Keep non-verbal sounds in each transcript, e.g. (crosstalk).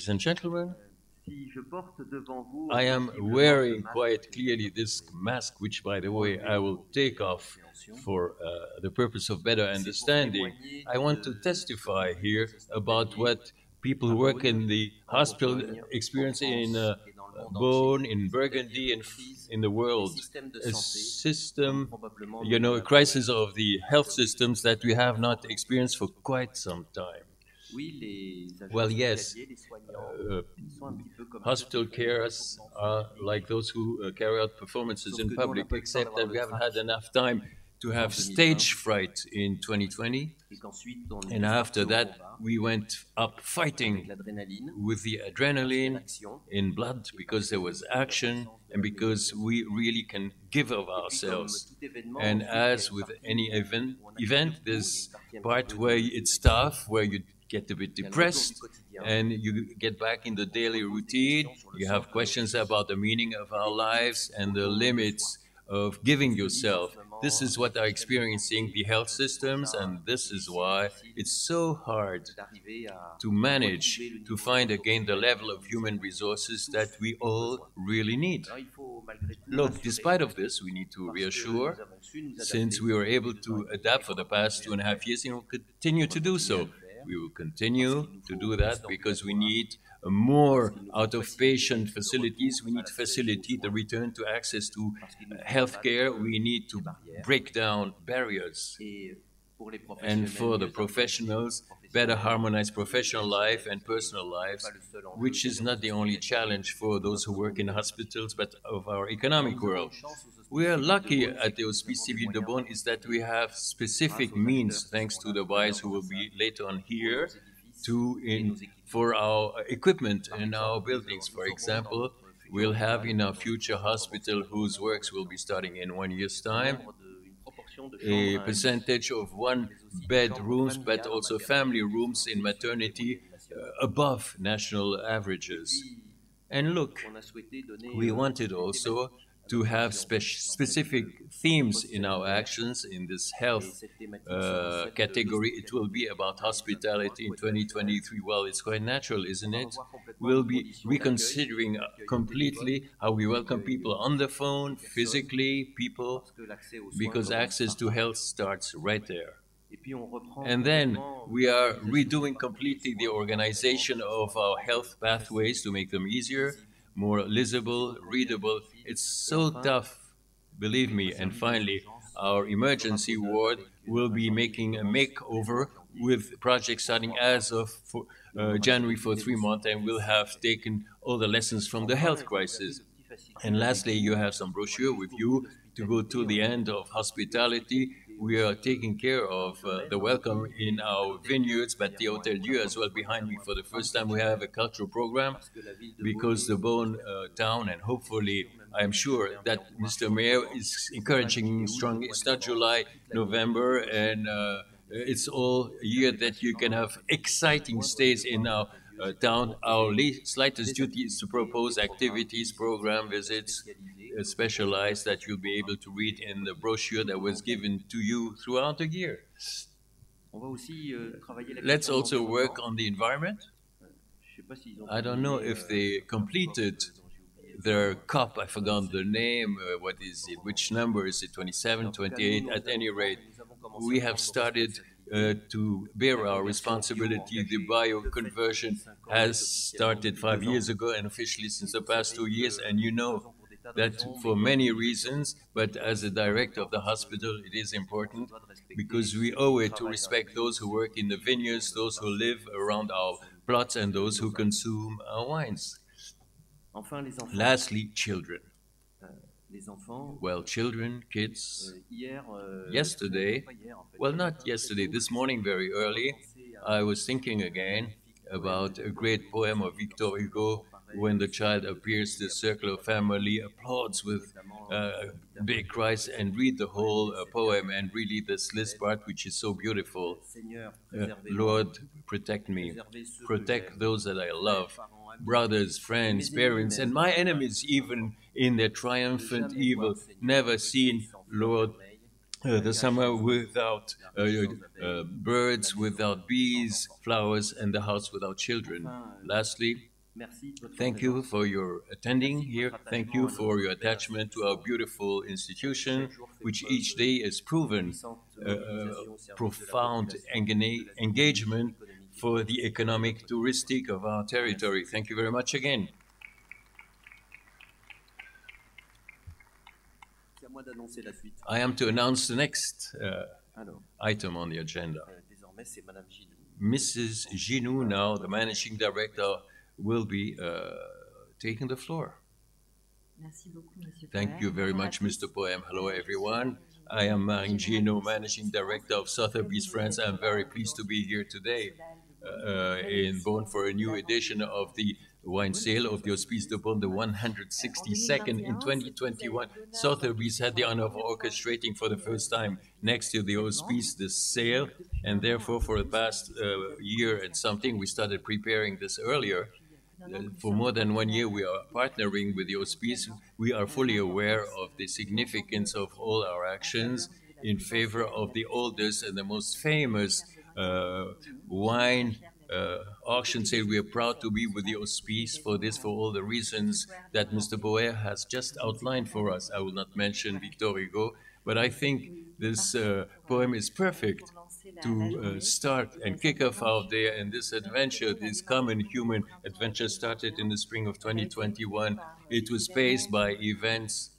Ladies and gentlemen. I am wearing quite clearly this mask, which, by the way, I will take off for uh, the purpose of better understanding. I want to testify here about what people who work in the hospital experience in uh, in Burgundy, and in the world. A system, you know, a crisis of the health systems that we have not experienced for quite some time. Well, yes, uh, hospital carers are like those who uh, carry out performances in public, except that we haven't had enough time to have stage fright in 2020. And after that, we went up fighting with the adrenaline in blood because there was action and because we really can give of ourselves. And as with any event, event there's part where it's tough, where you get a bit depressed and you get back in the daily routine. You have questions about the meaning of our lives and the limits of giving yourself. This is what are experiencing the health systems, and this is why it's so hard to manage to find again the level of human resources that we all really need. Look, despite of this, we need to reassure, since we were able to adapt for the past two and a half years, and we'll continue to do so. We will continue to do that because we need uh, more out of patient facilities. We need to facilitate the return to access to healthcare. We need to break down barriers. And for the professionals, better harmonize professional life and personal lives, which is not the only challenge for those who work in hospitals, but of our economic world. We are lucky at the Hospices Civils de Beaune is that we have specific means, thanks to the guys who will be later on here, to in for our equipment in our buildings. For example, we'll have in our future hospital whose works will be starting in one year's time a percentage of one bed rooms, but also family rooms in maternity uh, above national averages. And look, we wanted also to have spe specific themes in our actions in this health uh, category. It will be about hospitality in 2023. Well, it's quite natural, isn't it? We'll be reconsidering completely how we welcome people on the phone, physically, people, because access to health starts right there. And then we are redoing completely the organization of our health pathways to make them easier, more legible, readable. It's so tough, believe me. And finally, our emergency ward will be making a makeover with projects starting as of for, uh, January for three months, and we'll have taken all the lessons from the health crisis. And lastly, you have some brochure with you to go to the end of hospitality we are taking care of uh, the welcome in our vineyards, but the Hotel Dieu as well behind me. For the first time, we have a cultural program because the Beaune uh, town, and hopefully, I'm sure that Mr. Mayor is encouraging strongly. It's not July, November, and uh, it's all year that you can have exciting stays in our uh, town. Our slightest duty is to propose activities, program visits, specialized that you'll be able to read in the brochure that was given to you throughout the year. Euh, Let's also work on the environment. I don't know if they completed their COP, I forgot the name, uh, what is it, which number is it, 27, 28, at any rate, we have started uh, to bear our responsibility. The bioconversion has started five years ago and officially since the past two years, and you know that for many reasons, but as a director of the hospital, it is important because we owe it to respect those who work in the vineyards, those who live around our plots, and those who consume our wines. Lastly, children. Well, children, kids. Yesterday, well, not yesterday, this morning very early, I was thinking again about a great poem of Victor Hugo when the child appears, the circle of family applauds with uh, big cries and read the whole uh, poem and really this list part, which is so beautiful. Uh, Lord, protect me, protect those that I love, brothers, friends, parents, and my enemies, even in their triumphant evil, never seen, Lord, uh, the summer without uh, uh, birds, without bees, flowers, and the house without children. Lastly, Thank you for your attending here. Thank you for your attachment to our beautiful institution, which each day has proven uh, profound engagement for the economic touristic of our territory. Thank you very much again. I am to announce the next uh, item on the agenda. Mrs. Ginou, now the managing director will be uh, taking the floor. Thank you very much, Mr. Poher. Hello, everyone. I am Marine Ginou, Managing Director of Sotheby's France. I'm very pleased to be here today uh, in Beaune for a new edition of the wine sale of the Hospices de Beaune, the 162nd in 2021. Sotheby's had the honor of orchestrating for the first time next to the Hospice the sale, and therefore for the past uh, year and something, we started preparing this earlier for more than one year, we are partnering with the Hospice. We are fully aware of the significance of all our actions in favor of the oldest and the most famous uh, wine uh, auction sale. We are proud to be with the Hospice for this, for all the reasons that Mr. Poher has just outlined for us. I will not mention Victor Hugo, but I think this uh, poem is perfect to uh, start and kick off our day and this adventure, this common human adventure started in the spring of 2021. It was paced by events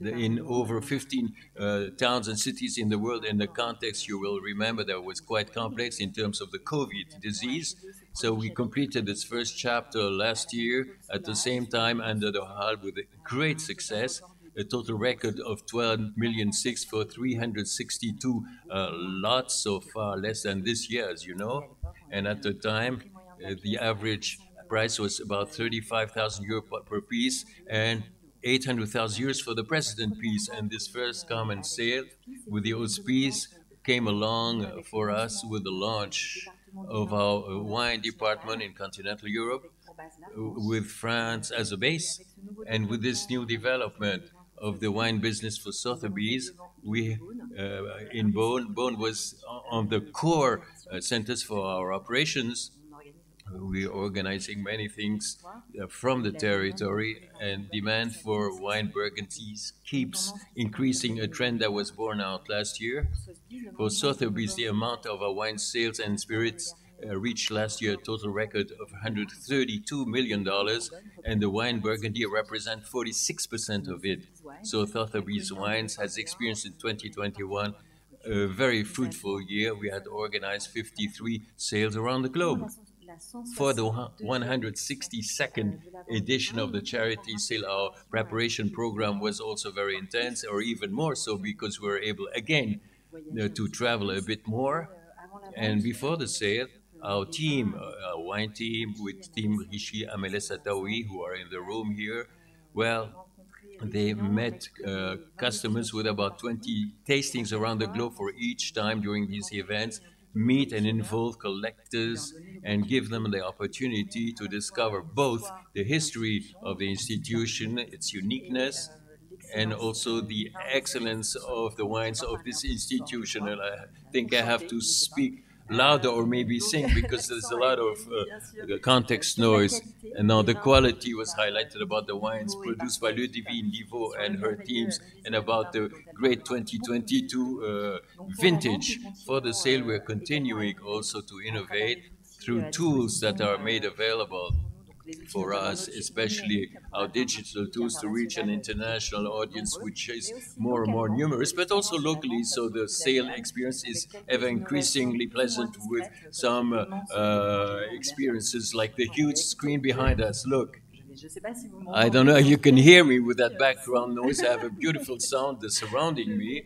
in over 15 uh, towns and cities in the world. In the context, you will remember that was quite complex in terms of the COVID disease. So we completed this first chapter last year at the same time under the HAL with great success a total record of 12 million six for 362 uh, lots so far, less than this year, as you know. And at the time, uh, the average price was about 35,000 euro per piece and 800,000 euros for the president piece. And this first common sale with the Hospice came along for us with the launch of our wine department in continental Europe with France as a base and with this new development of the wine business for Sotheby's. We uh, in Beaune, Beaune was on the core uh, centers for our operations. We are organizing many things uh, from the territory, and demand for wine burgundies keeps increasing, a trend that was borne out last year. For Sotheby's, the amount of our wine sales and spirits uh, reached last year a total record of $132 million, and the wine Burgundy represent 46% of it. So Sotheby's Wines has experienced in 2021 a very fruitful year. We had organized 53 sales around the globe. For the 162nd edition of the charity sale, our preparation program was also very intense, or even more so because we were able again uh, to travel a bit more. And before the sale, our team, uh, our wine team with Team Rishi Amele Satawi, who are in the room here, well, they met uh, customers with about 20 tastings around the globe for each time during these events, meet and involve collectors and give them the opportunity to discover both the history of the institution, its uniqueness, and also the excellence of the wines of this institution. And I think I have to speak louder or (laughs) maybe sing because there's a lot of uh, context noise. And now the quality was highlighted about the wines produced by Ludivine Griveau and her teams and about the great 2022 uh, vintage. For the sale, we're continuing also to innovate through tools that are made available for us, especially our digital tools to reach an international audience which is more and more numerous, but also locally. So the sale experience is ever increasingly pleasant with some uh, experiences like the huge screen behind us. Look. I don't know, if you can hear me with that background noise. I have a beautiful sound surrounding me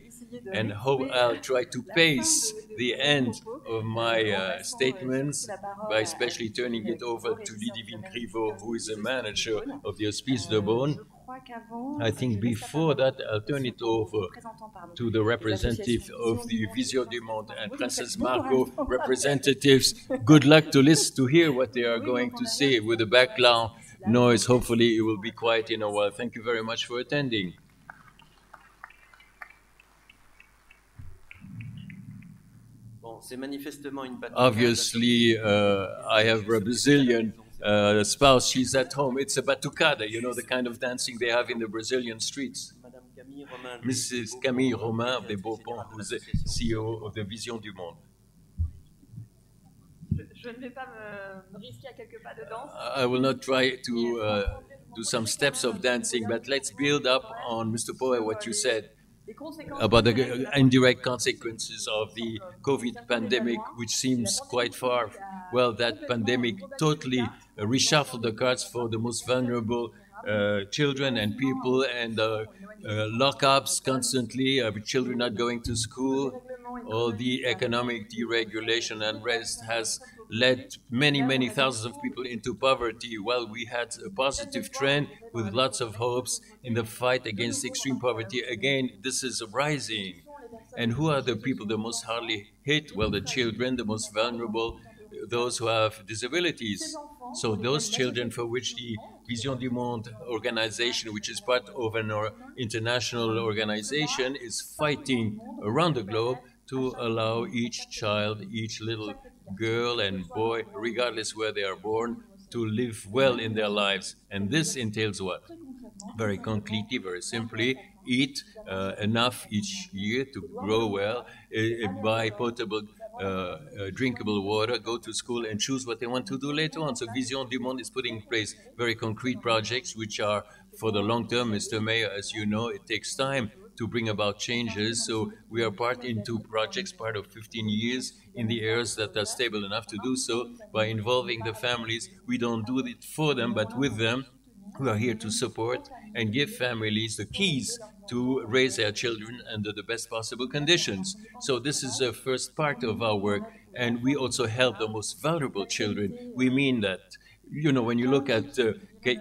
and hope I'll try to pace the end of my uh, statements by especially turning it over to Ludivine Griveau, who is the manager of the Hospices de Beaune. I think before that, I'll turn it over to the representative of the Vision du Monde and Princesse Margot representatives. Good luck to listen to hear what they are going to say with the background noise. Hopefully, it will be quiet in a while. Thank you very much for attending. Obviously, uh, I have a Brazilian uh, spouse. She's at home. It's a batucada, you know, the kind of dancing they have in the Brazilian streets. Mrs. Camille Romain des Beauponts, who's the CEO of the Vision du Monde. I will not try to uh, do some steps of dancing, but let's build up on Mr. Poher what you said about the indirect consequences of the COVID pandemic, which seems quite far. Well, that pandemic totally reshuffled the cards for the most vulnerable uh, children and people and uh, uh, lockups constantly, uh, children not going to school. All the economic deregulation and rest has led many, many thousands of people into poverty. while we had a positive trend with lots of hopes in the fight against extreme poverty. Again, this is rising. And who are the people the most hardly hit? Well, the children, the most vulnerable, those who have disabilities. So those children for which the Vision du Monde organization, which is part of an international organization, is fighting around the globe to allow each child, each little girl and boy, regardless where they are born, to live well in their lives. And this entails what? Very concretely, very simply, eat uh, enough each year to grow well, uh, buy potable, uh, uh, drinkable water, go to school, and choose what they want to do later on. So Vision du Monde is putting in place very concrete projects which are for the long term. Mr. Mayor, as you know, it takes time to bring about changes. So we are part into projects, part of 15 years in the areas that are stable enough to do so by involving the families. We don't do it for them, but with them. We are here to support and give families the keys to raise their children under the best possible conditions. So this is the first part of our work, and we also help the most vulnerable children. We mean that you know, when you look at uh,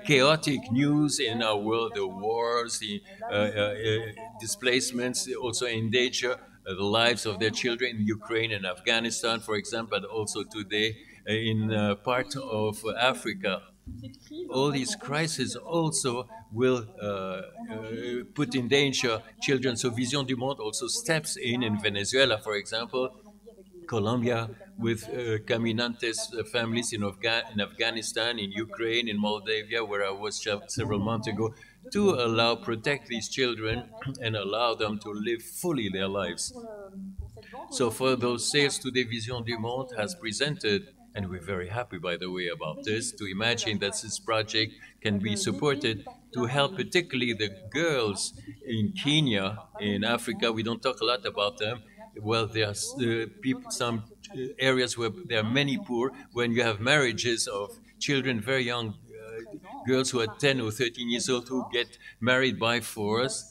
chaotic news in our world, the wars, the uh, uh, displacements, also endanger uh, the lives of their children in Ukraine and Afghanistan, for example, but also today uh, in uh, part of Africa. All these crises also will put in danger children. So Vision du Monde also steps in in Venezuela, for example, Colombia, with uh, Caminantes uh, families in, Afga in, Afghanistan, in Ukraine, in Moldavia, where I was several months ago, to allow, protect these children and allow them to live fully their lives. So for those sales today, Vision du Monde has presented, and we're very happy, by the way, about this, to imagine that this project can be supported to help particularly the girls in Kenya, in Africa. We don't talk a lot about them, well, there are uh, people, some uh, areas where there are many poor. When you have marriages of children, very young uh, girls who are 10 or 13 years old who get married by force.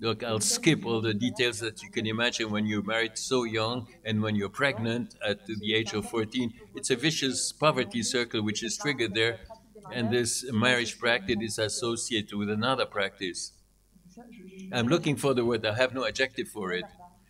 Look, I'll skip all the details that you can imagine when you're married so young and when you're pregnant at the age of 14. It's a vicious poverty circle which is triggered there, and this marriage practice is associated with another practice. I'm looking for the word, I have no adjective for it.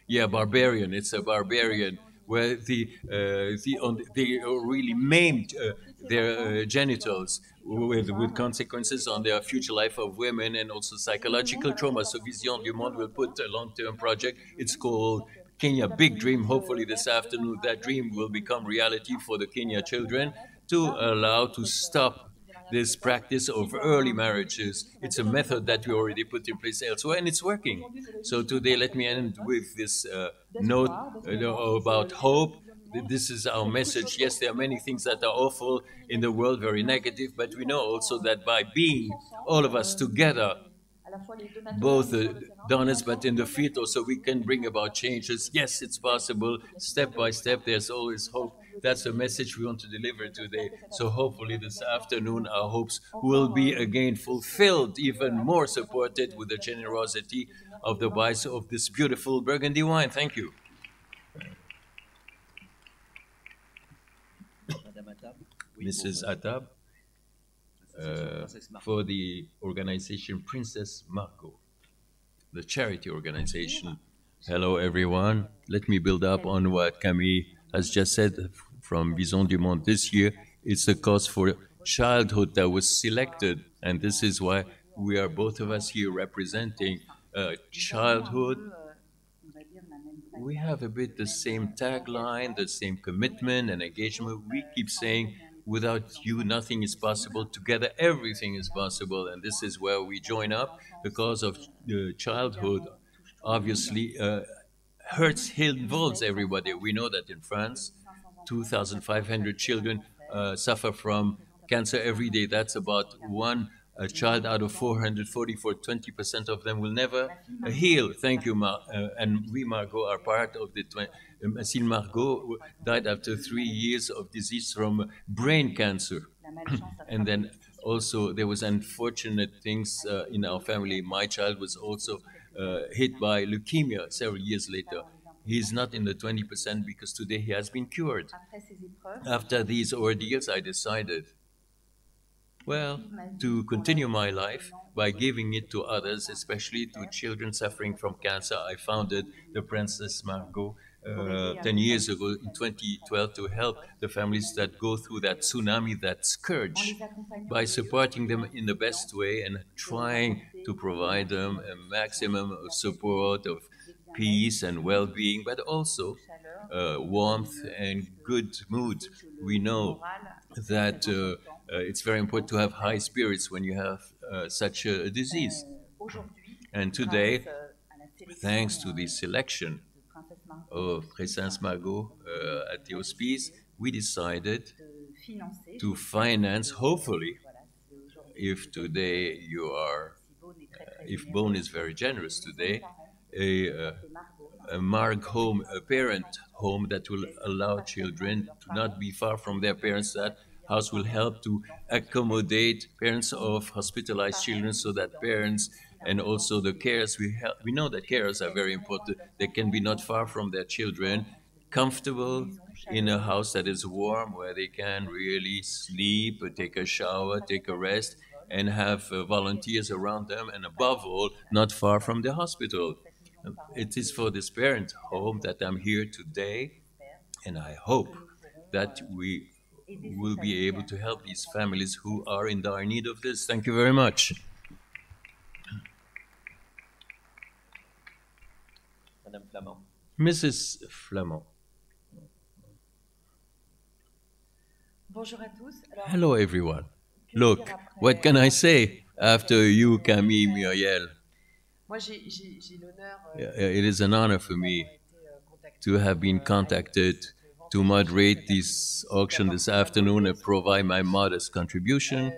Yeah, barbarian. It's a barbarian where the uh, the on, they really maimed uh, their uh, genitals with, with consequences on their future life of women and also psychological trauma. So Vision du Monde will put a long-term project. It's called Kenya Big Dream. Hopefully this afternoon that dream will become reality for the Kenya children to allow to stop this practice of early marriages. It's a method that we already put in place elsewhere, and it's working. So today, let me end with this uh, note about hope. This is our message. Yes, there are many things that are awful in the world, very negative, but we know also that by being all of us together, both the donors but in the field also we can bring about changes. Yes, it's possible, step by step, there's always hope. That's the message we want to deliver today. So hopefully this afternoon our hopes will be again fulfilled, even more supported with the generosity of the vice of this beautiful Burgundy wine. Thank you. Mrs. Hattab, uh, for the organization Princesse Margot, the charity organization. Hello, everyone. Let me build up on what Camille as just said from Vision du Monde this year, it's a cause for childhood that was selected. And this is why we are both of us here representing uh, childhood we have a bit the same tagline, the same commitment and engagement. We keep saying, without you, nothing is possible. Together, everything is possible. And this is where we join up because of uh, childhood. Obviously, uh, hurts, involves everybody. We know that in France, 2,500 children uh, suffer from cancer every day. That's about one a child out of 444, 20% of them will never heal. Thank you, Mar- uh, and we, Margot, are part of the. Uh, Margot died after three years of disease from brain cancer. and then also there was unfortunate things uh, in our family. My child was also Uh, hit by leukemia several years later. He's not in the 20% because today he has been cured. After these ordeals, I decided well, to continue my life by giving it to others, especially to children suffering from cancer. I founded the Princesse Margot uh, 10 years ago in 2012 to help the families that go through that tsunami, that scourge, by supporting them in the best way and trying to provide them a maximum of support, of peace and well being, but also uh, warmth and good mood. We know that uh, uh, it's very important to have high spirits when you have uh, such a, disease. And today, thanks to the selection of Princesse Margot uh, at the hospice, we decided to finance, hopefully, if today you are, uh, if Beaune is very generous today, a, uh, a Marg home, a parent home that will allow children to not be far from their parents that house will help to accommodate parents of hospitalized children so that parents and also the carers we we know that carers are very important they can be not far from their children comfortable in a house that is warm where they can really sleep take a shower take a rest and have uh, volunteers around them and above all not far from the hospital it is for this parent home that i'm here today and i hope that we will be able to help these families who are in dire need of this. Thank you very much. Madame Flamand. Mrs. Flamand. Hello, everyone. Look, what can I say after you, Camille Muriel? Euh, it is an honor for me euh, to have been contacted to moderate this auction this afternoon and provide my modest contribution.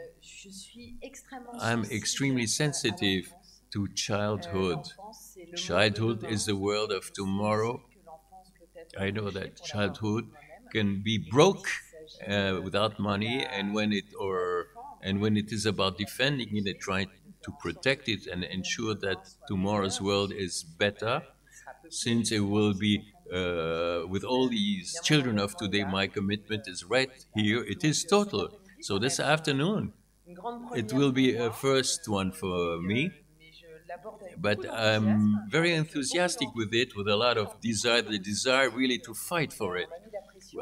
I'm extremely sensitive to childhood. Childhood is the world of tomorrow. I know that childhood can be broke uh, without money, and when it or and when it is about defending it trying to protect it and ensure that tomorrow's world is better, since it will be uh, with all these children of today, my commitment is right here. It is total. So this afternoon, it will be a first one for me. But I'm very enthusiastic with it, with a lot of desire, the desire really to fight for it.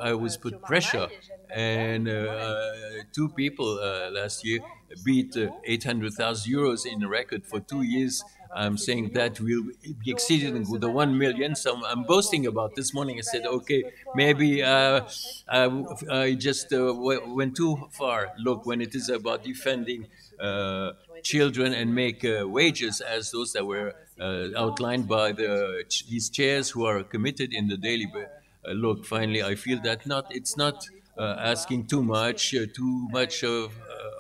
I was put pressure, and uh, two people uh, last year beat uh, 800,000 euros in record for two years I'm saying that we'll be exceeding with the one million. So I'm boasting about this morning. I said, okay, maybe uh, I, I, just uh, went too far. Look, when it is about defending uh, children and make uh, wages as those that were uh, outlined by the these chairs who are committed in the daily. Uh, look, finally, I feel that not it's not asking too much, too much of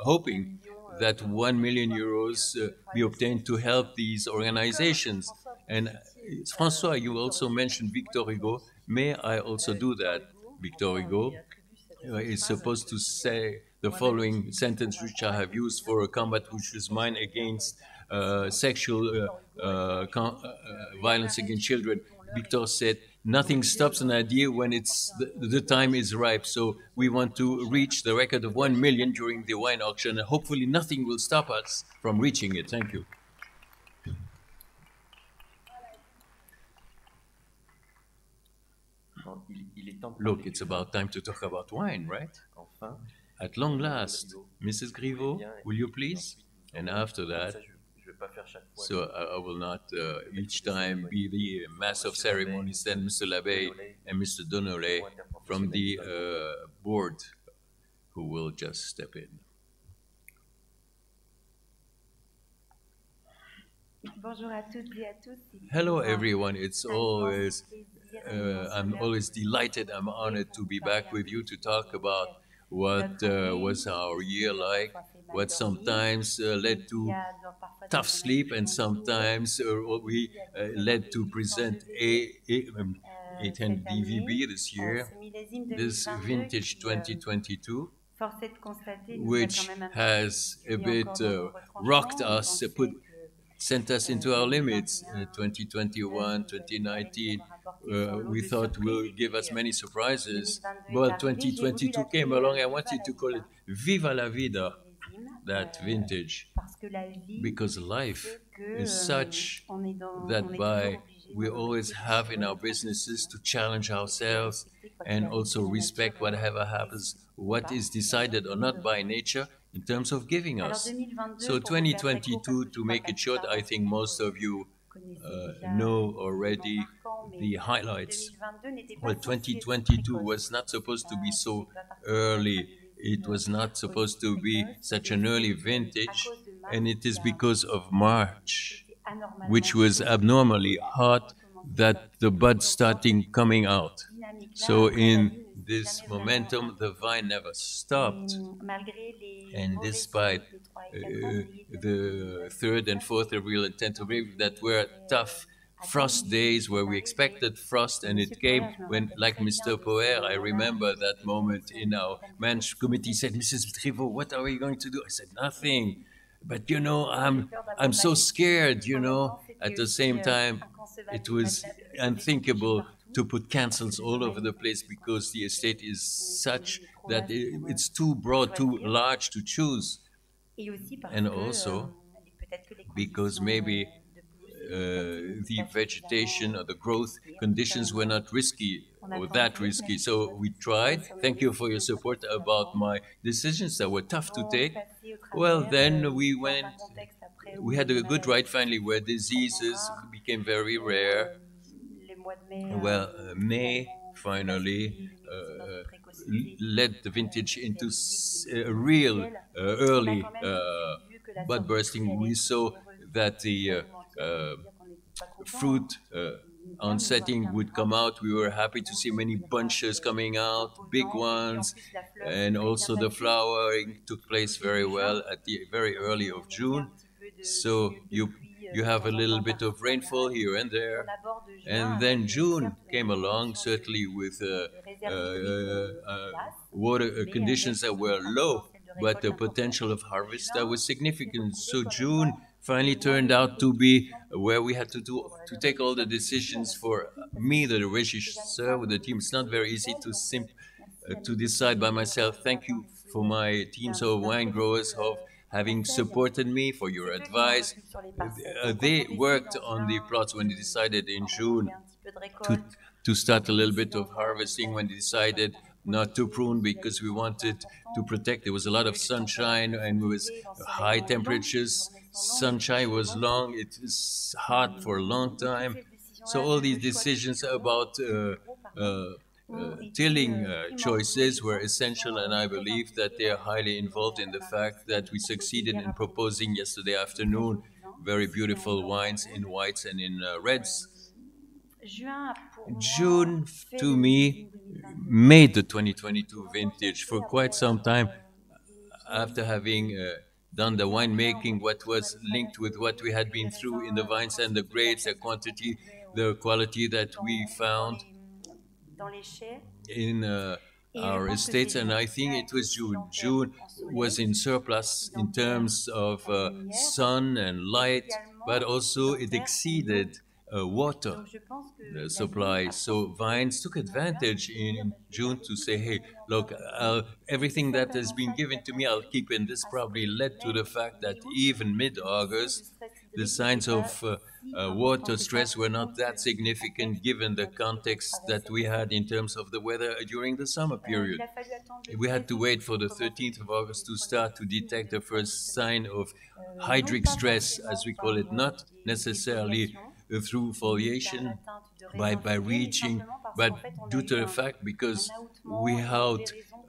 hoping that 1 million euros uh, be obtained to help these organizations. And uh, Francois, you also mentioned Victor Hugo. May I also do that? Victor Hugo uh, is supposed to say the following sentence, which I have used for a combat which is mine against uh, sexual uh, uh, violence against children. Victor said, nothing stops an idea when it's the, the, time is ripe. So we want to reach the record of one million during the wine auction, and hopefully nothing will stop us from reaching it. Thank you. Look, it's about time to talk about wine, right? At long last, Mrs. Griveau, will you please? And after that, So I, I will not uh, each time be the master of ceremonies, then Mr. Labet and Mr. Donolé from the uh, board who will just step in. Hello, everyone. It's always, uh, I'm always delighted, I'm honored to be back with you to talk about what uh, was our year like, what sometimes uh, led to tough sleep, and sometimes uh, we uh, led to present a, a, um, A10 DVB this year, this vintage 2022 which has a bit uh, rocked us, put, sent us into our limits. Uh, 2021, 2019, uh, we thought will give us many surprises, but 2022 came along. I wanted to call it Viva la Vida, that vintage, because life is such that by we always have in our businesses to challenge ourselves and also respect whatever happens, what is decided or not by nature in terms of giving us. So 2022, to make it short, I think most of you uh, know already the highlights. Well, 2022 was not supposed to be so early. It was not supposed to be such an early vintage, and it is because of March, which was abnormally hot, that the buds starting coming out. So in this momentum, the vine never stopped. And despite uh, the third and fourth April and tenth April that were tough frost days where we expected frost and it came when, like Mr. Poher, I remember that moment in our management committee said, Mrs. Griveau, what are we going to do? I said, nothing. But you know, I'm, I'm so scared, you know. At the same time, it was unthinkable to put cancels all over the place because the estate is such that it's too broad, too large to choose. And also because maybe the vegetation or the growth conditions were not risky or that risky. So we tried. Thank you for your support about my decisions that were tough to take. Well, then we went, we had a good ride finally where diseases became very rare. Well, uh, May finally uh, led the vintage into a real uh, early uh, bud bursting. We saw that the uh, fruit uh, on setting would come out. We were happy to see many bunches coming out, big ones, and also the flowering took place very well at the very early of June. So you you have a little bit of rainfall here and there, and then June came along, certainly with uh, uh, uh, water conditions that were low, but the potential of harvest that was significant. So June finally turned out to be where we had to do to take all the decisions for me, the regisseur with the team. It's not very easy to sim, uh, to decide by myself. Thank you for my teams of wine growers of having supported me for your advice. Uh, they worked on the plots when they decided in June to to start a little bit of harvesting when they decided not to prune because we wanted to protect. There was a lot of sunshine and it was high temperatures sunshine was long, it was hot for a long time. So all these decisions about uh, uh, uh, tilling uh, choices were essential, and I believe that they are highly involved in the fact that we succeeded in proposing yesterday afternoon very beautiful wines in whites and in uh, reds. June, to me, made the 2022 vintage for quite some time after having uh, done the winemaking, what was linked with what we had been through in the vines and the grapes, the quantity, the quality that we found in uh, our estates. And I think it was June. June was in surplus in terms of uh, sun and light, but also it exceeded uh, water supply. So vines took advantage in June to say, hey, look, uh, everything that has been given to me, I'll keep. And this probably led to the fact that even mid August, the signs of uh, uh, water stress were not that significant given the context that we had in terms of the weather during the summer period. We had to wait for the 13th of August to start to detect the first sign of hydric stress, as we call it, not necessarily through foliation by, by reaching, but due to the fact because we had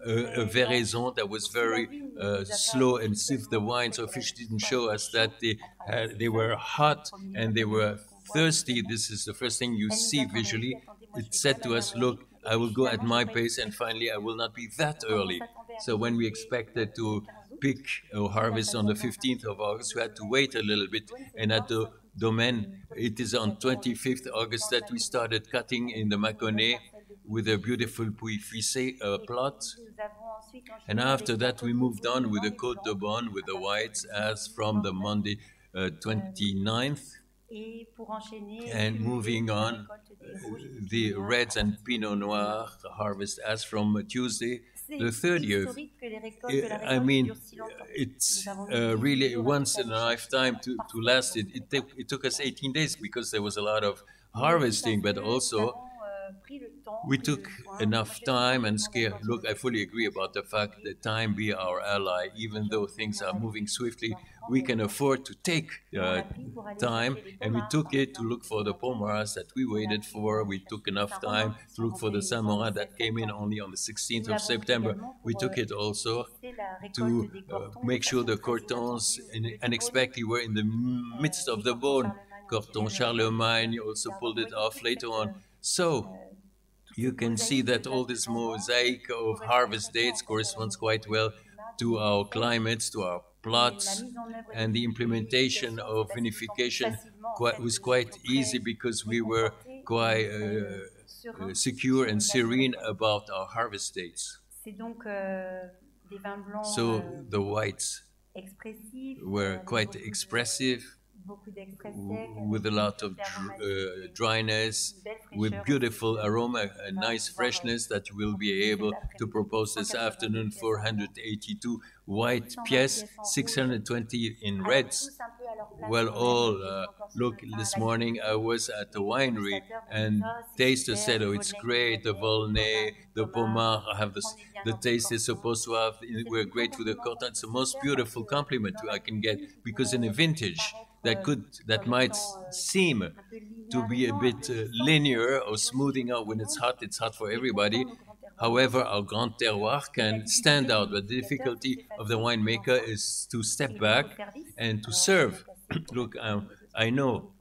a, a veraison that was very uh, slow and stiff. The wine, so fish didn't show us that they had, they were hot and they were thirsty. This is the first thing you see visually. It said to us, "Look, I will go at my pace, and finally, I will not be that early." So when we expected to pick or harvest on the 15th of August, we had to wait a little bit. And at the domain, it is on 25th August that we started cutting in the Mâconnais with a beautiful Pouilly-Fuissé uh, plot. And after that, we moved on with the Côte de Beaune, with the whites, as from the Monday uh, 29th. And moving on, uh, the reds and Pinot Noir harvest as from Tuesday, the third 30th. I mean, it's uh, really once in a lifetime to, to last it. It, it took us 18 days because there was a lot of harvesting, but also we took enough time and scale. Look, I fully agree about the fact that time be our ally. Even though things are moving swiftly, we can afford to take uh, time, and we took it to look for the Pommards that we waited for. We took enough time to look for the Saint-Morin that came in only on the 16th of September. We took it also to uh, make sure the Cortons unexpectedly were in the midst of the bone. Corton Charlemagne also pulled it off later on. So you can see that all this mosaic of harvest dates corresponds quite well to our climates, to our plots, and the implementation of vinification quite, was quite easy because we were quite uh, uh, secure and serene about our harvest dates. So the whites were quite expressive with a lot of dr uh, dryness, with beautiful aroma and nice freshness that you will be able to propose this afternoon. 482 white pièces, 620 in reds. Well, all uh, look. This morning I was at the winery and taster said, "Oh, it's great. The Volnay, the Pommard have the the taste is supposed to have. We're great with the Corton. It's the most beautiful compliment I can get because in a vintage." That could that might seem to be a bit uh, linear or smoothing out when it's hot it's hot for everybody. However our grand terroir can stand out. But the difficulty of the winemaker is to step back and to serve. (clears throat) Look um, i know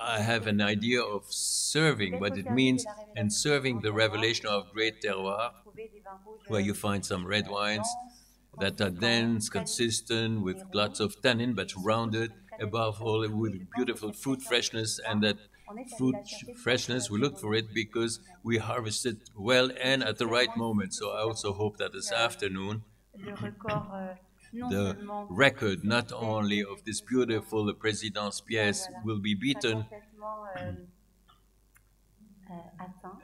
I have an idea of serving what it means and serving the revelation of great terroir, where you find some red wines that are dense, consistent, with lots of tannin, but rounded, above all with beautiful fruit freshness and that fruit freshness we look for it because we harvest it well and at the right moment. So i also hope that this afternoon the record not only of this beautiful president's pièce will be beaten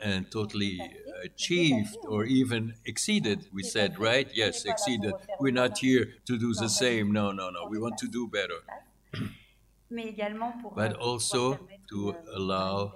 and totally achieved or even exceeded we said right? Yes exceeded. We're not here to do the same. No no no. We want to do better (clears throat) but euh, also to allow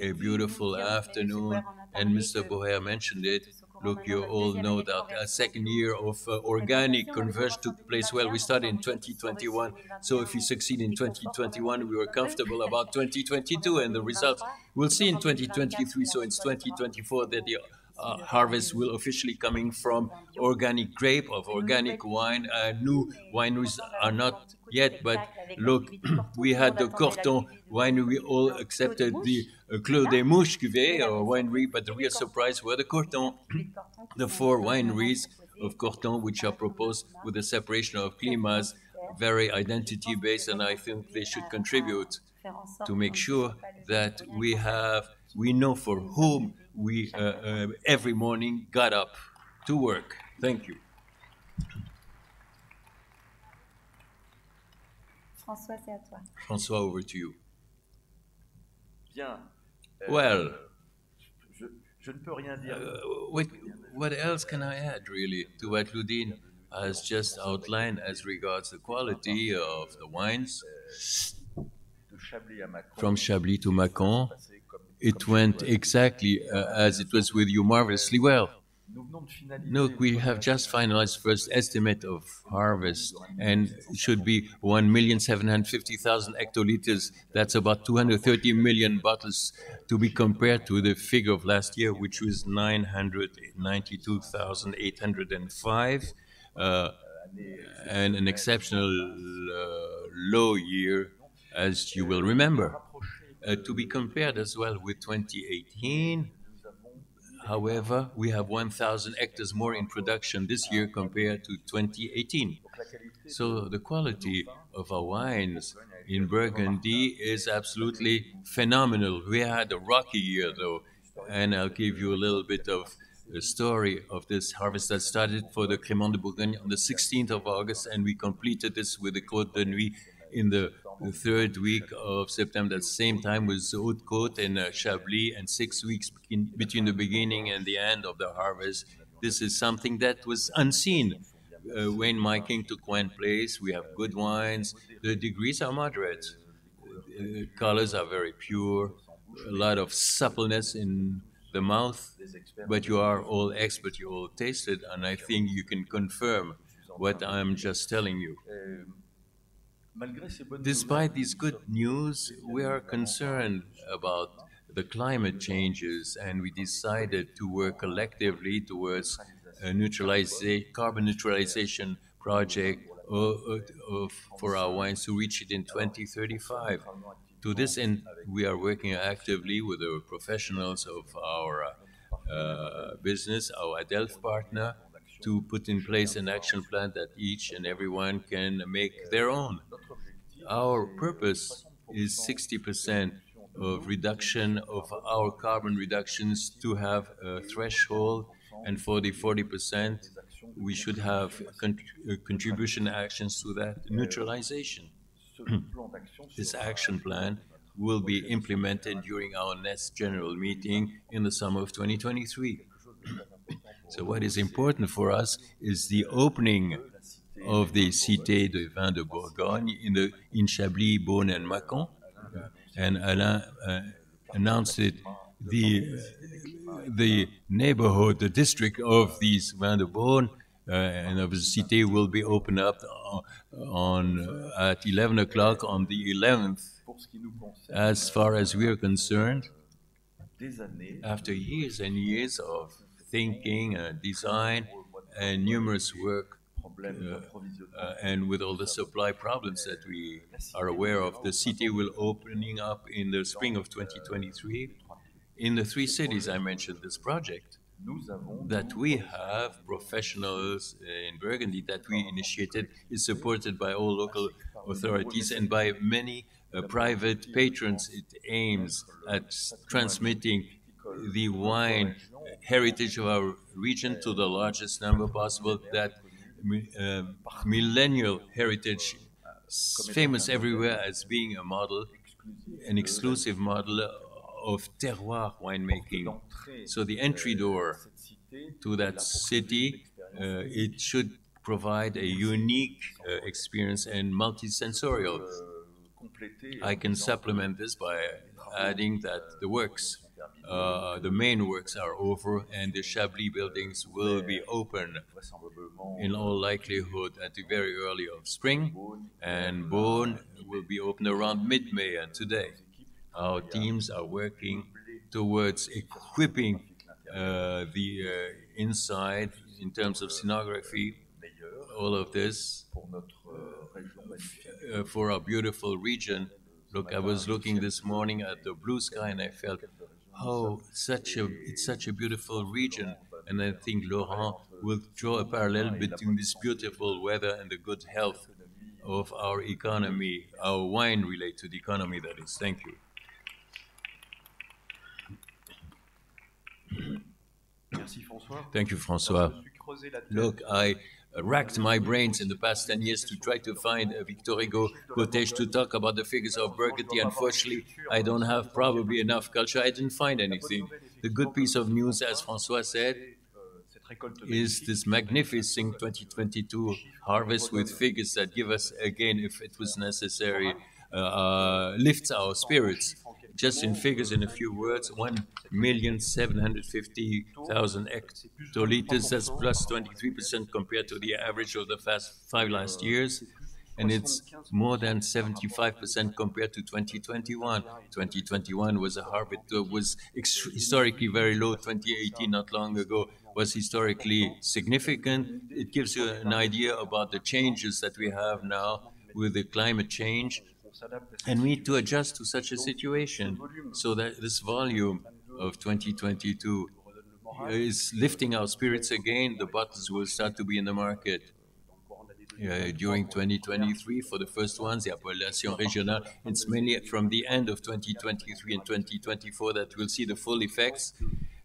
a beautiful afternoon. And Mr. Poher mentioned it. Look, you all know that a second year of uh, organic conversion took place. Well, we started in 2021. So if we succeed in 2021, we were comfortable about 2022 and the results we'll see in 2023. So it's 2024 that the uh, harvest will officially coming from organic grape of organic wine. Uh, new wineries are not yet, but look, (clears throat) we had the Corton winery. We all accepted the uh, Clos des Mouches cuvée or winery, but the real surprise were the Corton, (clears throat) the four wineries of Corton, which are proposed with the separation of climats, very identity based, and I think they should contribute to make sure that we have we know for whom we uh, uh, every morning got up to work. Thank you. François, c'est à toi. François, over to you. Bien. Euh, well, je, je, ne peux rien dire. Uh, what, what else can I add, really, to what Ludin has just outlined as regards the quality of the wines. From Chablis to Mâcon, it went exactly uh, as it was with you marvelously well. Look, we have just finalized first estimate of harvest, and it should be 1,750,000 hectoliters. That's about 230 million bottles to be compared to the figure of last year, which was 992,805, uh, and an exceptional uh, low year, as you will remember. Uh, to be compared as well with 2018, However, we have 1,000 hectares more in production this year compared to 2018. So the quality of our wines in Burgundy is absolutely phenomenal. We had a rocky year though, and I'll give you a little bit of the story of this harvest that started for the Crémant de Bourgogne on the 16th of August, and we completed this with the Côte de Nuits in the the third week of September. At the same time was Haute Côte and uh, Chablis, and six weeks in, between the beginning and the end of the harvest. This is something that was unseen. Uh, when my King took place, we have good wines. The degrees are moderate. Uh, colors are very pure. A lot of suppleness in the mouth. But you are all expert. You all tasted, and I think you can confirm what I'm just telling you. Despite these good news, we are concerned about the climate changes, and we decided to work collectively towards a neutralization, carbon neutralization project for our wines to reach it in 2035. To this end, we are working actively with the professionals of our uh, business, our Adelph partner, to put in place an action plan that each and everyone can make their own. Our purpose is 60% of reduction of our carbon reductions to have a threshold, and for the 40%, we should have uh, contribution actions to that neutralization. (clears throat) this action plan will be implemented during our next general meeting in the summer of 2023. (clears throat) So what is important for us is the opening of the Cité de Vin de Bourgogne in, the, in Chablis, Beaune, and Mâcon. And Alain uh, announced it, the, the neighborhood, the district of these Vin de Beaune uh, and of the Cité will be opened up on, uh, at 11 o'clock on the 11th. As far as we are concerned, after years and years of thinking, uh, design, and numerous work, uh, uh, and with all the supply problems that we are aware of, the city will opening up in the spring of 2023. In the three cities I mentioned this project, that we have professionals in Burgundy that we initiated is supported by all local authorities and by many uh, private patrons. It aims at transmitting the wine heritage of our region to the largest number possible, that millennial heritage, famous everywhere as being a model, an exclusive model of terroir winemaking. So the entry door to that city, uh, it should provide a unique uh, experience and multisensorial. I can supplement this by adding that the works uh, the main works are over and the Chablis buildings will be open in all likelihood at the very early of spring. And Beaune will be open around mid-May and today. Our teams are working towards equipping uh, the uh, inside in terms of scenography all of this uh, for our beautiful region. Look I was looking this morning at the blue sky and I felt oh, such a it's such a beautiful region, and I think Laurent will draw a parallel between this beautiful weather and the good health of our economy, our wine-related economy. That is. Thank you. Thank you, François. Look, I racked my brains in the past 10 years to try to find a Victor Hugo quotation to talk about the figures of Burgundy. Unfortunately, I don't have probably enough culture. I didn't find anything. The good piece of news, as Francois said, is this magnificent 2022 harvest with figures that give us, again, if it was necessary, uh, uh, lifts our spirits. Just in figures, in a few words, 1,750,000 hectoliters, that's plus 23% compared to the average of the past five last years and it's more than 75% compared to 2021. 2021 was a harvest that was historically very low. 2018, not long ago, was historically significant. It gives you an idea about the changes that we have now with the climate change, and we need to adjust to such a situation so that this volume of 2022 is lifting our spirits again. The bottles will start to be in the market uh, during 2023 for the first ones, the appellation régionale. It's mainly from the end of 2023 and 2024 that we'll see the full effects.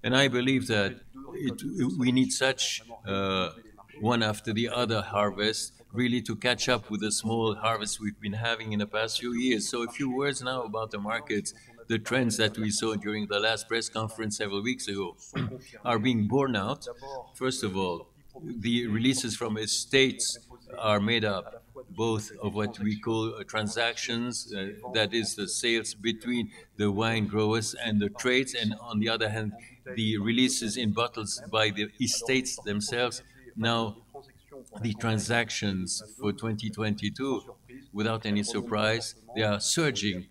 And I believe that it, we need such uh, one after the other harvest really to catch up with the small harvest we've been having in the past few years. So a few words now about the markets. The trends that we saw during the last press conference several weeks ago are being borne out. First of all, the releases from estates are made up both of what we call uh, transactions, uh, that is the sales between the wine growers and the trades, and on the other hand, the releases in bottles by the estates themselves. Now, the transactions for 2022, without any surprise, they are surging,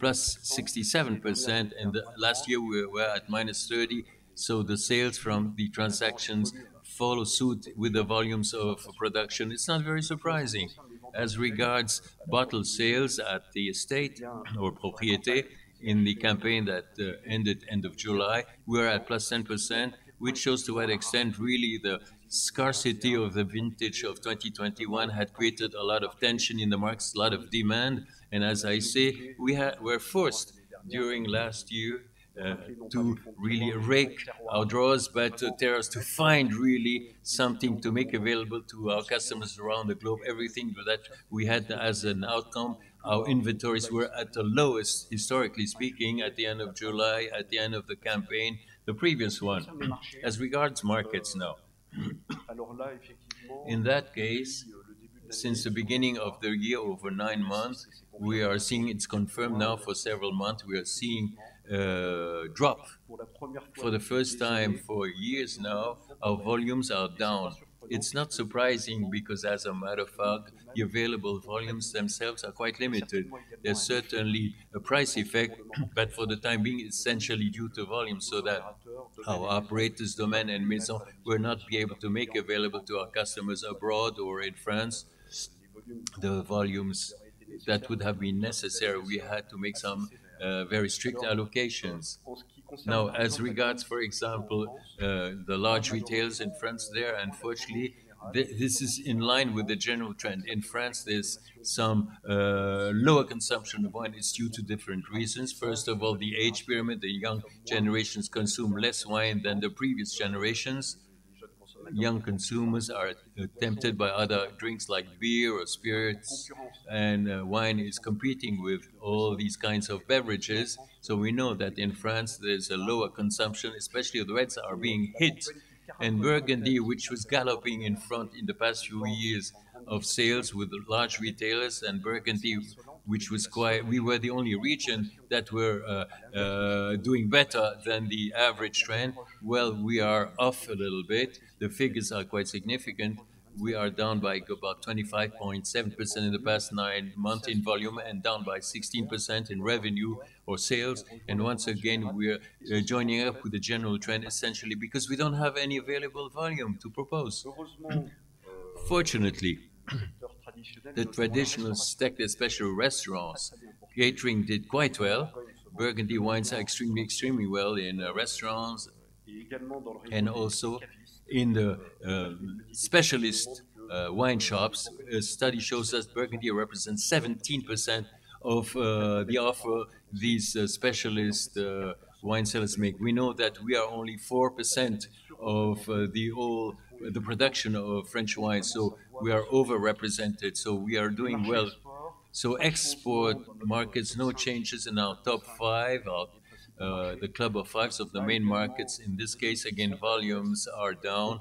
plus 67%, and last year we were at minus 30. So the sales from the transactions follow suit with the volumes of production, it's not very surprising. As regards bottle sales at the estate or propriété, in the campaign that uh, ended end of July, we're at plus 10%, which shows to what extent really the scarcity of the vintage of 2021 had created a lot of tension in the markets, a lot of demand. And as I say, we were forced during last year uh, to really rake our drawers, but to us to find really something to make available to our customers around the globe. Everything that we had as an outcome, our inventories were at the lowest, historically speaking, at the end of July, at the end of the campaign, the previous one. As regards markets now, in that case, since the beginning of the year, over nine months, we are seeing it's confirmed now for several months. We are seeing uh, drop. For the first time for years now, our volumes are down. It's not surprising because, as a matter of fact, the available volumes themselves are quite limited. There's certainly a price effect, but for the time being, essentially due to volume, so that our operators, domain and maison, will not be able to make available to our customers abroad or in France the volumes that would have been necessary. We had to make some uh, very strict allocations. Now, as regards, for example, uh, the large retailers in France, there, unfortunately, th this is in line with the general trend. In France, there's some uh, lower consumption of wine. It's due to different reasons. First of all, the age pyramid, the young generations consume less wine than the previous generations young consumers are tempted by other drinks like beer or spirits, and uh, wine is competing with all these kinds of beverages. So we know that in France there's a lower consumption, especially the reds are being hit. And Burgundy, which was galloping in front in the past few years of sales with large retailers, and Burgundy which was quite, we were the only region that were uh, uh, doing better than the average trend. Well, we are off a little bit. The figures are quite significant. We are down by about 25.7% in the past nine months in volume and down by 16% in revenue or sales. And once again, we're uh, joining up with the general trend essentially because we don't have any available volume to propose. Fortunately, the traditional steak, especially restaurants, catering did quite well. Burgundy wines are extremely, extremely well in uh, restaurants and also in the uh, specialist uh, wine shops. A study shows us Burgundy represents 17% of uh, the offer these uh, specialist uh, wine sellers make. We know that we are only 4% of the whole the production of French wine. So we are overrepresented. So we are doing well. So export markets, no changes in our top five. Our uh, the club of fives of the main markets. In this case, again, volumes are down.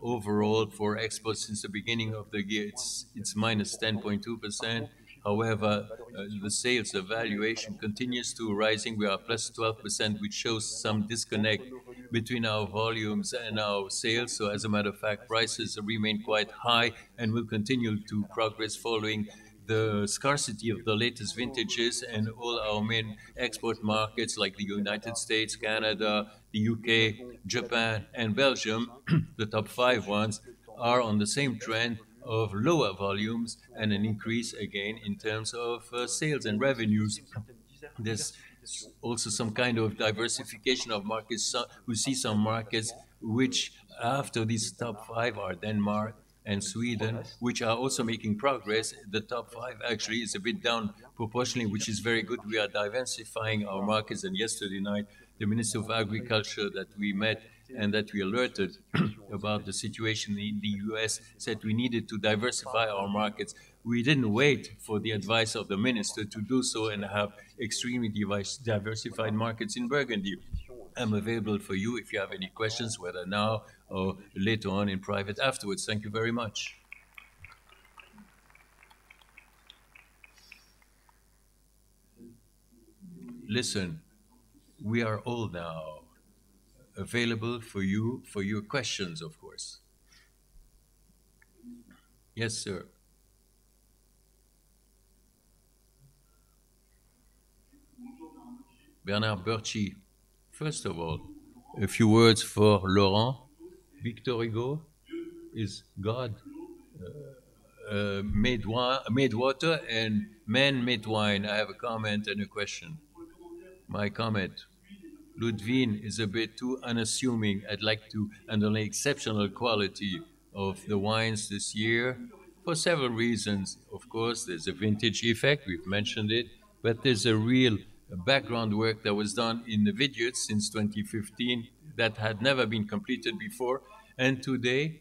Overall, for exports since the beginning of the year, it's, it's minus 10.2%. However, uh, the sales, the valuation continues to rising. We are plus 12%, which shows some disconnect between our volumes and our sales. So as a matter of fact, prices remain quite high and will continue to progress following the scarcity of the latest vintages and all our main export markets like the United States, Canada, the UK, Japan, and Belgium, (clears throat) the top five ones, are on the same trend of lower volumes and an increase again in terms of uh, sales and revenues. There's also some kind of diversification of markets. So we see some markets which, after these top five, are Denmark and Sweden, which are also making progress. The top five actually is a bit down proportionally, which is very good. We are diversifying our markets. And yesterday night, the Minister of Agriculture that we met and that we alerted (clears throat) about the situation in the US said we needed to diversify our markets. We didn't wait for the advice of the minister to do so and have extremely diversified markets in Burgundy. I'm available for you if you have any questions, whether now or later on in private afterwards. Thank you very much. Listen, we are all now available for you for your questions, of course. Yes, sir. Bernard Burtschy. First of all, a few words for Laurent. Victor Hugo is God uh, uh, made, made water and man made wine. I have a comment and a question. My comment Ludivine is a bit too unassuming. I'd like to underline exceptional quality of the wines this year for several reasons. Of course, there's a vintage effect, we've mentioned it, but there's a real background work that was done in the vineyards since 2015 that had never been completed before, and today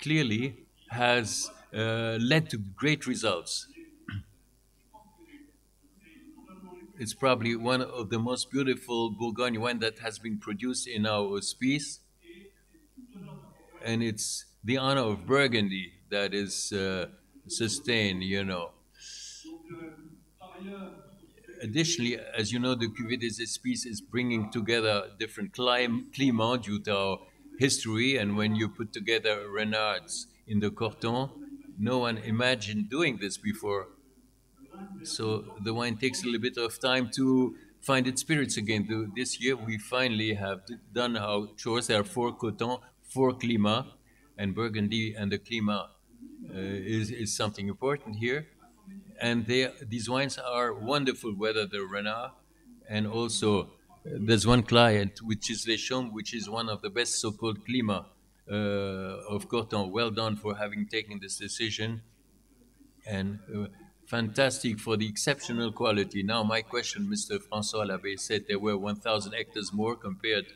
clearly has uh, led to great results. (clears throat) It's probably one of the most beautiful Bourgogne wine that has been produced in our hospice. And it's the honor of Burgundy that is uh, sustained, you know. Additionally, as you know, the Cuvée des Hospices is bringing together different clim- climate due to our history. And when you put together Renardes in the Corton, no one imagined doing this before. So the wine takes a little bit of time to find its spirits again. This year we finally have done our chores. There are four Corton, four Climat, and Burgundy and the Climat uh, is, is something important here. And they, these wines are wonderful, whether they're Renardes and also uh, there's one client, which is Les Chaumes, which is one of the best so-called Climat uh, of Corton. Well done for having taken this decision. And uh, fantastic for the exceptional quality. Now, my question, Mr. François Labet said there were 1,000 hectares more compared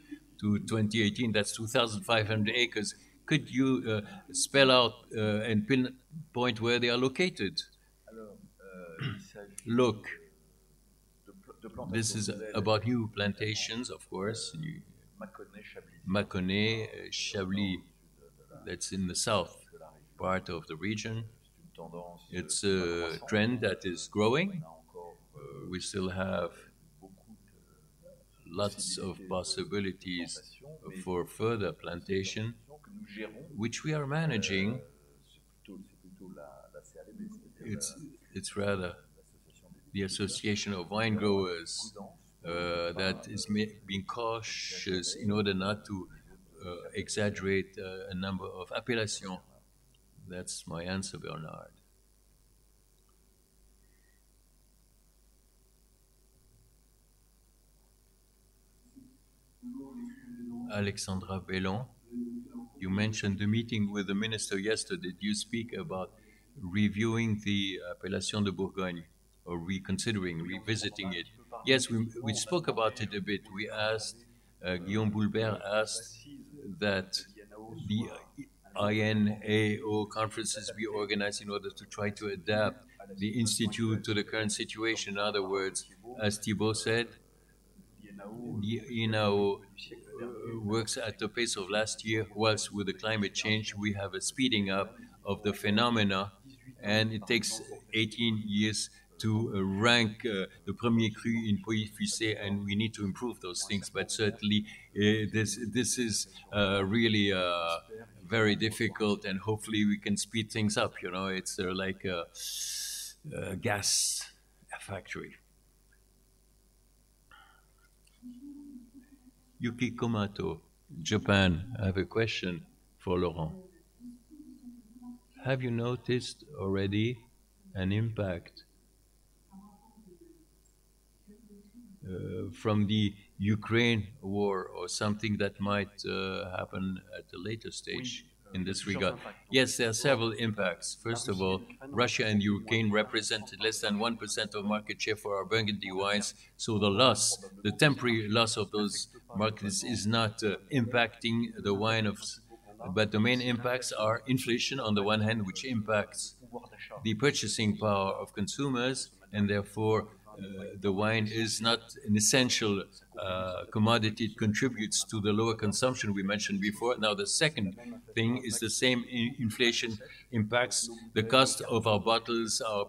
to 2018. That's 2,500 acres. Could you uh, spell out uh, and pinpoint where they are located? Look, this is about new plantations, of course. Mâconnais, uh, Chablis, that's in the south part of the region. It's a trend that is growing. We still have lots of possibilities for further plantation, which we are managing. It's, it's rather the Association of Wine Growers uh, that is being cautious in order not to uh, exaggerate uh, a number of appellations that's my answer, Bernard. Alexandra Bellon, you mentioned the meeting with the minister yesterday. Did you speak about reviewing the Appellation de Bourgogne or reconsidering, revisiting it? Yes, we, we spoke about it a bit. We asked, uh, Guillaume Boulbert asked that the INAO conferences be organized in order to try to adapt the institute to the current situation. In other words, as Thibault said, you know, works at the pace of last year, whilst with the climate change, we have a speeding up of the phenomena, and it takes 18 years to uh, rank uh, the premier cru in Pouilly-Fuissé, and we need to improve those things. But certainly, uh, this this is uh, really uh, very difficult, and hopefully we can speed things up. You know, it's uh, like a, a gas factory. Yuki Komato, Japan. I have a question for Laurent. Have you noticed already an impact uh, from the Ukraine war or something that might uh, happen at a later stage in this regard? Yes, there are several impacts. First of all, Russia and Ukraine represented less than 1% of market share for our Burgundy wines, so the loss, the temporary loss of those markets is not uh, impacting the wine of but the main impacts are inflation on the one hand, which impacts the purchasing power of consumers, and therefore uh, the wine is not an essential uh, commodity. It contributes to the lower consumption we mentioned before. Now, the second thing is the same inflation impacts the cost of our bottles, our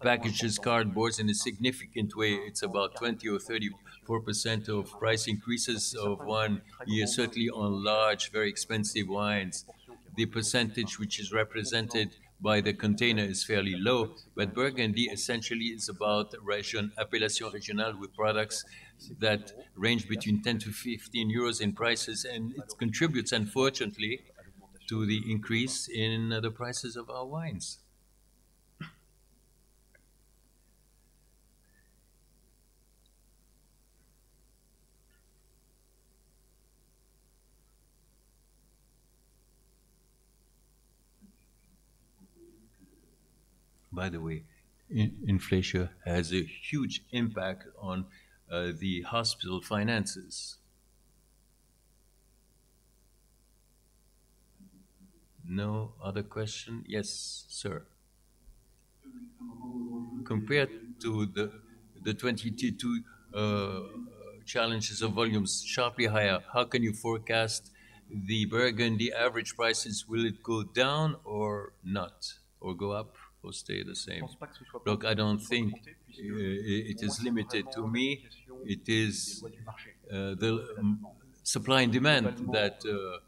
packages, cardboards in a significant way. It's about 20 or 30 4% of price increases of one year, certainly on large, very expensive wines. The percentage which is represented by the container is fairly low, but Burgundy essentially is about region, appellation régionale with products that range between 10 to 15 euros in prices, and it contributes, unfortunately, to the increase in the prices of our wines. By the way, in, inflation has a huge impact on uh, the hospital finances. No other question? Yes, sir. Compared to the the 2022 uh, challenges of volumes sharply higher, how can you forecast the Burgundy average prices? Will it go down or not, or go up? Will stay the same. Look, I don't think uh, it is limited to me. It is uh, the um, supply and demand that uh,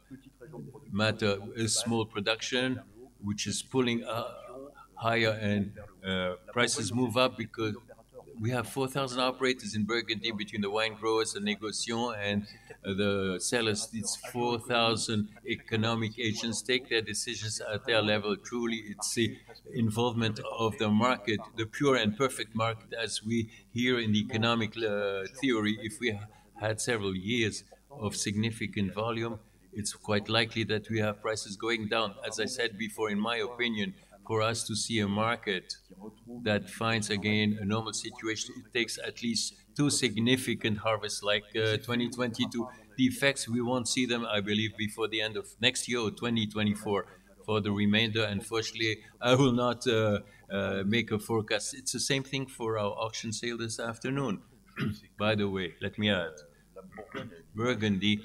matter. A small production, which is pulling uh, higher, and uh, prices move up because we have 4,000 operators in Burgundy between the wine growers and negociants and uh, the sellers. It's 4,000 economic agents take their decisions at their level. Truly, it's the involvement of the market, the pure and perfect market, as we hear in the economic uh, theory. If we had several years of significant volume, it's quite likely that we have prices going down. As I said before, in my opinion, for us to see a market that finds again a normal situation, it takes at least two significant harvests like uh, 2022. The effects, we won't see them, I believe, before the end of next year or 2024 for the remainder. Unfortunately, I will not uh, uh, make a forecast. It's the same thing for our auction sale this afternoon. (clears throat) By the way, let me add, Burgundy,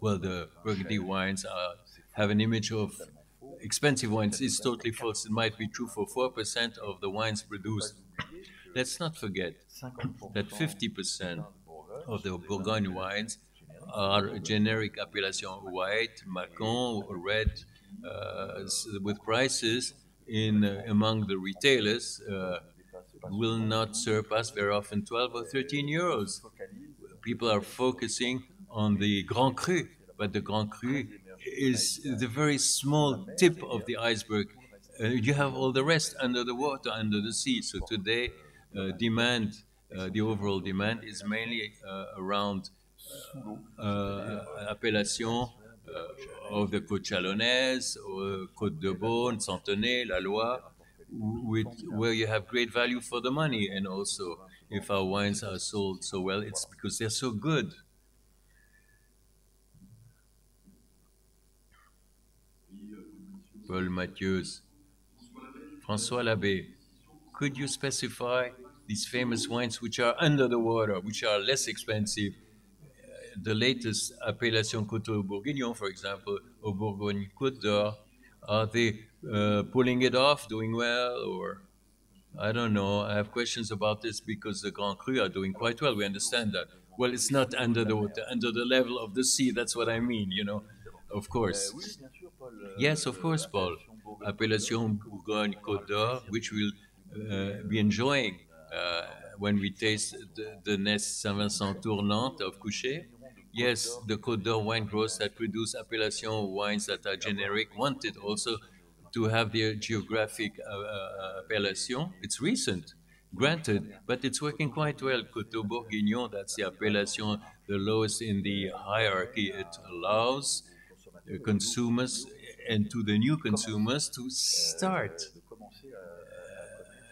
well, the Burgundy wines are, have an image of expensive wines is totally false. It might be true for 4% of the wines produced. Let's not forget that 50% of the Bourgogne wines are generic appellation white, Macon, red, uh, with prices in uh, among the retailers uh, will not surpass very often 12 or 13 euros. People are focusing on the Grand Cru, but the Grand Cru is the very small tip of the iceberg. Uh, you have all the rest under the water, under the sea. So today, uh, demand, uh, the overall demand is mainly uh, around uh, uh, appellation of the Côte Chalonnaise, Côte de Beaune, Santenay, La Loire, with, where you have great value for the money. And also, if our wines are sold so well, it's because they're so good. Paul Matthews. François Labet, could you specify these famous wines which are under the water, which are less expensive. Uh, the latest appellation Coteaux Bourguignons, for example, or Bourgogne Côte d'Or, are they uh, pulling it off, doing well, or I don't know. I have questions about this because the Grand Cru are doing quite well. We understand that. Well, it's not under the water, under the level of the sea. That's what I mean, you know. Of course. Yes, of course, Paul. Appellation Bourgogne Côte d'Or, which we'll uh, be enjoying uh, when we taste the, the Nest Saint Vincent Tournante of Couchey. Yes, the Côte d'Or wine growers that produce appellation wines that are generic wanted also to have their geographic uh, uh, appellation. It's recent, granted, but it's working quite well. Coteaux Bourguignons, that's the appellation, the lowest in the hierarchy. It allows consumers and to the new consumers to start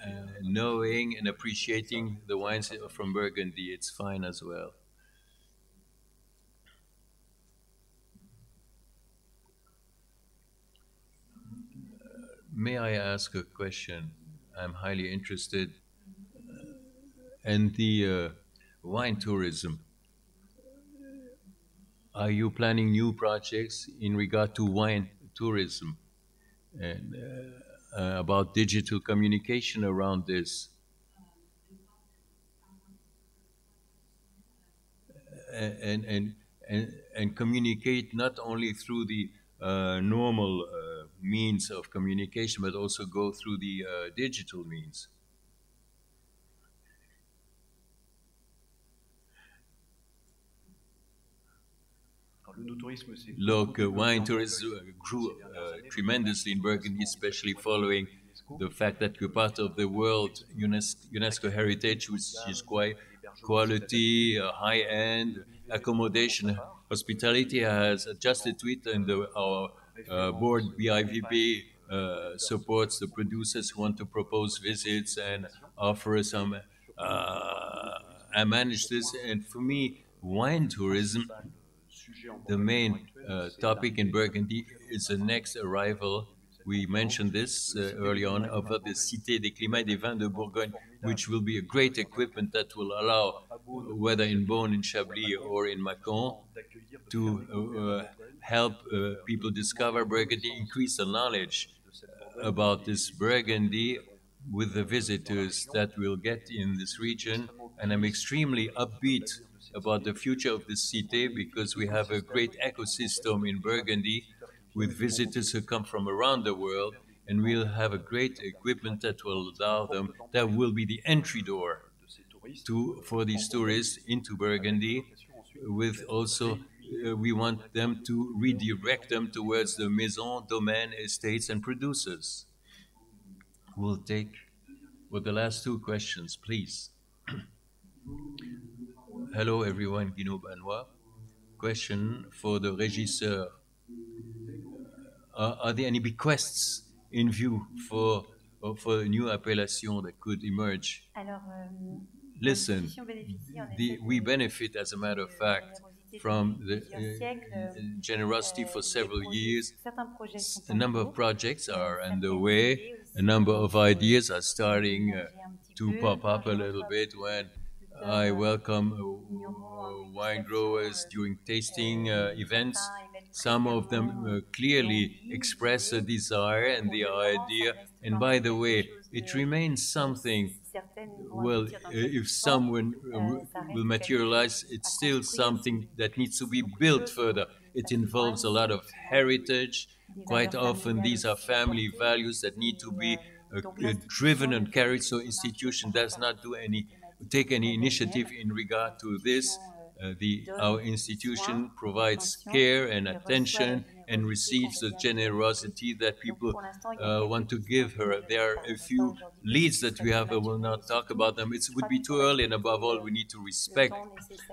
uh, knowing and appreciating the wines from Burgundy. It's fine as well. May I ask a question? I'm highly interested in the uh, wine tourism. Are you planning new projects in regard to wine tourism and uh, uh, about digital communication around this? And, and, and, and communicate not only through the uh, normal uh, means of communication, but also go through the uh, digital means. Look, uh, wine tourism uh, grew uh, tremendously in Burgundy, especially following the fact that we're part of the World UNESCO, UNESCO Heritage, which is quite quality, high end, accommodation, hospitality has adjusted to it, and the, our uh, board BIVB uh, supports the producers who want to propose visits and offer some. Uh, I manage this, and for me, wine tourism, the main uh, topic in Burgundy is the next arrival. We mentioned this uh, early on of the Cité des Climats des Vins de Bourgogne, which will be a great equipment that will allow, whether in Beaune, in Chablis, or in Mâcon, to uh, help uh, people discover Burgundy, increase the knowledge about this Burgundy with the visitors that we'll get in this region. And I'm extremely upbeat about the future of the cité because we have a great ecosystem in Burgundy with visitors who come from around the world and we'll have a great equipment that will allow them, that will be the entry door to, for these tourists into Burgundy, with also, uh, we want them to redirect them towards the maison, domain, estates, and producers. We'll take for the last two questions, please. Hello, everyone, Guino Benoit. Question for the regisseur. Uh, are there any bequests in view for, for a new appellation that could emerge? Alors, euh, Listen, the, we benefit, as a matter of fact, from the uh, generosity for several years. A number of projects are underway. A number of ideas are starting uh, to pop up a little bit when I welcome. Uh, wine growers during tasting uh, events. Some of them uh, clearly express a desire and the idea. And by the way, it remains something. Well, if someone will materialize, it's still something that needs to be built further. It involves a lot of heritage. Quite often, these are family values that need to be uh, driven and carried. So, institution does not do any take any initiative in regard to this. Uh, the, our institution provides care and attention and receives the generosity that people uh, want to give her. There are a few leads that we have, I will not talk about them. It would be too early, and above all, we need to respect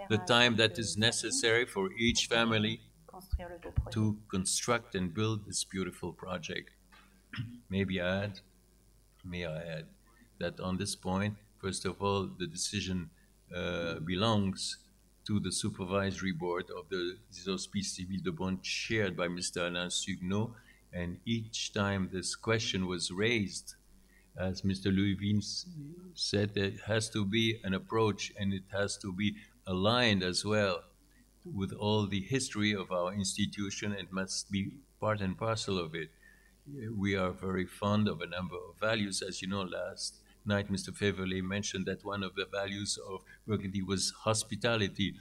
the time that is necessary for each family to construct and build this beautiful project. (clears throat) Maybe I add, may I add, that on this point, First of all, the decision uh, belongs to the supervisory board of the Hospices Civils de Beaune, chaired by Mr. Alain Suguenot. And each time this question was raised, as Mr. Louis said, there has to be an approach and it has to be aligned as well with all the history of our institution. It must be part and parcel of it. We are very fond of a number of values. As you know, last night Mr. Feverley mentioned that one of the values of Burgundy was hospitality.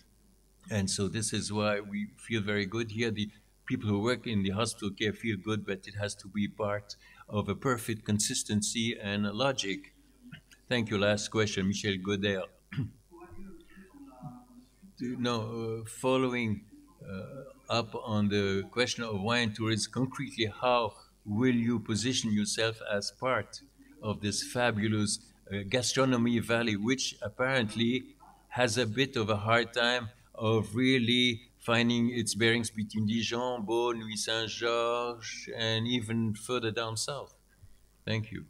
And so this is why we feel very good here. The people who work in the hospital care feel good, but it has to be part of a perfect consistency and logic. Thank you. Last question, Michel Godet. no, uh, following uh, up on the question of wine tourism, concretely, how will you position yourself as part of this fabulous uh, gastronomy valley, which apparently has a bit of a hard time of really finding its bearings between Dijon, Beaune, Nuits Saint-Georges, and even further down south. Thank you.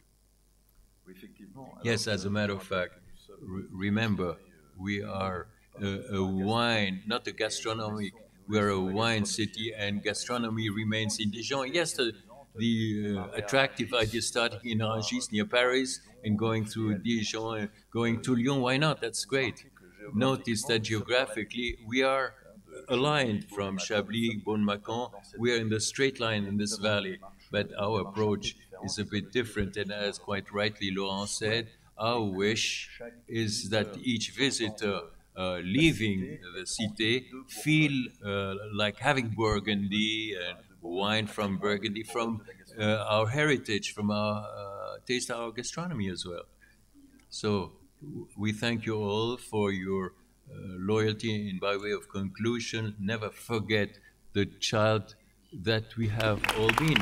Yes, as a matter of fact, re remember, we are a, a, wine, not a gastronomic, We are a wine city, and gastronomy remains in Dijon. Yes, the, the uh, attractive idea starting in Rungis near Paris and going through Dijon and going to Lyon. Why not? That's great. Notice that geographically we are aligned from Chablis, Beaune-Macon. We are in the straight line in this valley, but our approach is a bit different. And as quite rightly Laurent said, our wish is that each visitor uh, leaving the cité feel uh, like having Burgundy and wine from Burgundy, from uh, our heritage, from our uh, taste our gastronomy as well. So we thank you all for your uh, loyalty. And by way of conclusion, never forget the child that we have all been.